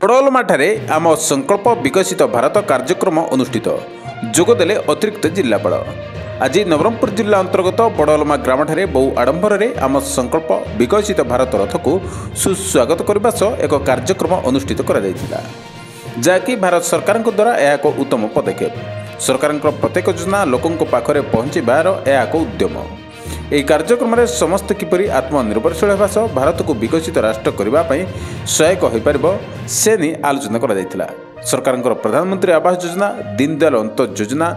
ବଡ଼ଲମାଠାରେ ଆମ ସଂକଳ୍ପ ବିକଶିତ ଭାରତ କାର୍ଯ୍ୟକ୍ରମ ଅନୁଷ୍ଠିତ। ଯୋଗଦେଲେ ଅତିରିକ୍ତ ଜିଲ୍ଲାପାଳ। ଆଜି ନବରଙ୍ଗପୁର ଜିଲ୍ଲା ଅନ୍ତର୍ଗତ ବଡ଼ଲମା ଗ୍ରାମଠାରେ ବହୁ ଆଡ଼ମ୍ବରରେ ଆମ ସଂକଳ୍ପ ବିକଶିତ ଭାରତ ରଥକୁ ସୁସ୍ୱାଗତ କରିବା ସହ ଏକ କାର୍ଯ୍ୟକ୍ରମ ଅନୁଷ୍ଠିତ କରାଯାଇଥିଲା। ଯାହାକି ଭାରତ ସରକାରଙ୍କ ଦ୍ୱାରା ଏହା ଏକ ଉତ୍ତମ ପଦକ୍ଷେପ। ସରକାରଙ୍କର ପ୍ରତ୍ୟେକ ଯୋଜନା ଲୋକଙ୍କ ପାଖରେ ପହଞ୍ଚିବାର ଏହା ଏକ ଉଦ୍ୟମ। ଏହି କାର୍ଯ୍ୟକ୍ରମରେ ସମସ୍ତେ କିପରି ଆତ୍ମନିର୍ଭରଶୀଳ ହେବା ସହ ଭାରତକୁ ବିକଶିତ ରାଷ୍ଟ୍ର କରିବା ପାଇଁ ସହାୟକ ହୋଇପାରିବ ସେ ନେଇ ଆଲୋଚନା କରାଯାଇଥିଲା। ସରକାରଙ୍କର ପ୍ରଧାନମନ୍ତ୍ରୀ ଆବାସ ଯୋଜନା ଦୀନଦୟାଲ ଅନ୍ତୋ ଯୋଜନା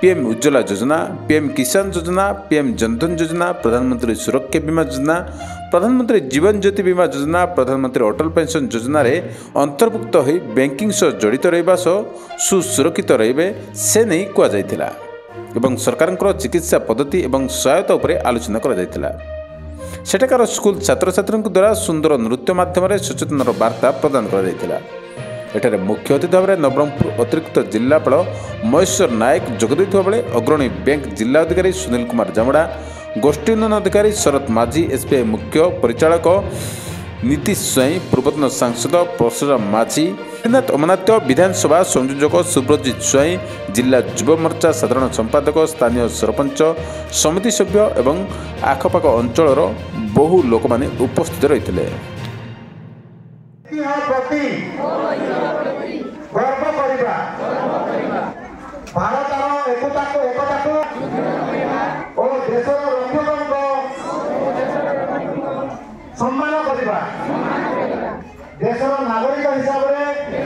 ପିଏମ୍ ଉଜ୍ଜ୍ୱଲା ଯୋଜନା ପିଏମ୍ କିଷାନ ଯୋଜନା ପିଏମ୍ ଜନଧନ ଯୋଜନା ପ୍ରଧାନମନ୍ତ୍ରୀ ସୁରକ୍ଷା ବୀମା ଯୋଜନା ପ୍ରଧାନମନ୍ତ୍ରୀ ଜୀବନ ଜ୍ୟୋତି ବୀମା ଯୋଜନା ପ୍ରଧାନମନ୍ତ୍ରୀ ଅଟଳ ପେନ୍ସନ୍ ଯୋଜନାରେ ଅନ୍ତର୍ଭୁକ୍ତ ହୋଇ ବ୍ୟାଙ୍କିଂ ସହ ଜଡ଼ିତ ରହିବା ସହ ସୁସୁରକ୍ଷିତ ରହିବେ ସେ ନେଇ କୁହାଯାଇଥିଲା। ଏବଂ ସରକାରଙ୍କର ଚିକିତ୍ସା ପଦ୍ଧତି ଏବଂ ସହାୟତା ଉପରେ ଆଲୋଚନା କରାଯାଇଥିଲା। ସେଠାକାର ସ୍କୁଲ ଛାତ୍ରଛାତ୍ରୀଙ୍କ ଦ୍ୱାରା ସୁନ୍ଦର ନୃତ୍ୟ ମାଧ୍ୟମରେ ସଚେତନର ବାର୍ତ୍ତା ପ୍ରଦାନ କରାଯାଇଥିଲା। ଏଠାରେ ମୁଖ୍ୟ ଅତିଥି ଭାବରେ ନବରଙ୍ଗପୁର ଅତିରିକ୍ତ ଜିଲ୍ଲାପାଳ ମହେଶ୍ୱର ନାୟକ ଯୋଗ ଦେଇଥିବା ବେଳେ ଅଗ୍ରଣୀ ବ୍ୟାଙ୍କ ଜିଲ୍ଲା ଅଧିକାରୀ ସୁନୀଲ କୁମାର ଜାମଡ଼ା ଗୋଷ୍ଠୀ ଉନ୍ନୟନ ଅଧିକାରୀ ଶରତ ମାଝୀ ଏସ୍ବିଆଇ ମୁଖ୍ୟ ପରିଚାଳକ ନୀତିଶ ସ୍ୱାଇଁ ପୂର୍ବତନ ସାଂସଦ ପ୍ରସର ମାଝୀ ଶ୍ରୀନାଥ ଅମନାତ୍ୟ ବିଧାନସଭା ସଂଯୋଜକ ସୁବ୍ରଜିତ ସ୍ୱାଇଁ ଜିଲ୍ଲା ଯୁବ ମୋର୍ଚ୍ଚା ସାଧାରଣ ସମ୍ପାଦକ ସ୍ଥାନୀୟ ସରପଞ୍ଚ ସମିତି ସଭ୍ୟ ଏବଂ ଆଖପାଖ ଅଞ୍ଚଳର ବହୁ ଲୋକମାନେ ଉପସ୍ଥିତ ରହିଥିଲେ। ଭାରତର ଏକତାକୁ ଏକତାକୁ ଓ ଦେଶର ସମ୍ମାନ କରିବା ଦେଶର ନାଗରିକ ହିସାବରେ